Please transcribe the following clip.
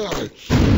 Ugh.